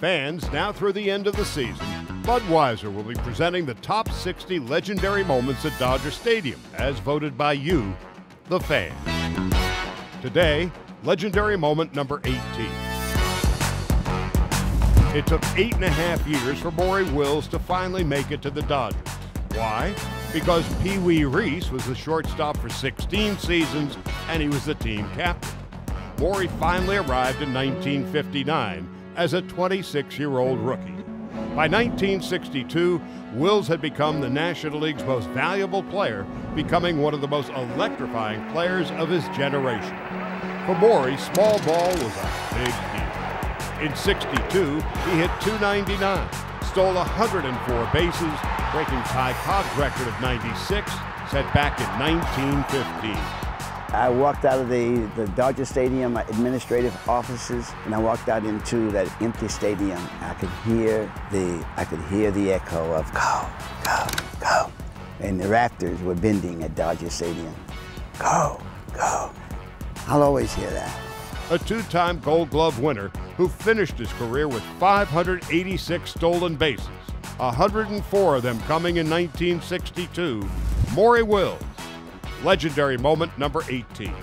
Fans, now through the end of the season, Budweiser will be presenting the top 60 legendary moments at Dodger Stadium, as voted by you, the fans. Today, legendary moment number 18. It took eight and a half years for Maury Wills to finally make it to the Dodgers. Why? Because Pee Wee Reese was the shortstop for 16 seasons and he was the team captain. Maury finally arrived in 1959 as a 26 year old rookie. By 1962, Wills had become the National League's most valuable player, becoming one of the most electrifying players of his generation. For Maury, small ball was a big deal. In 62, he hit 299, stole 104 bases, breaking Ty Cobb's record of 96, set back in 1915. I walked out of the, the Dodger Stadium administrative offices and I walked out into that empty stadium. I could hear the I could hear the echo of go, go, go. And the rafters were bending at Dodger Stadium. Go, go. I'll always hear that. A two time Gold Glove winner who finished his career with 586 stolen bases, 104 of them coming in 1962, Maury Wills legendary moment number 18.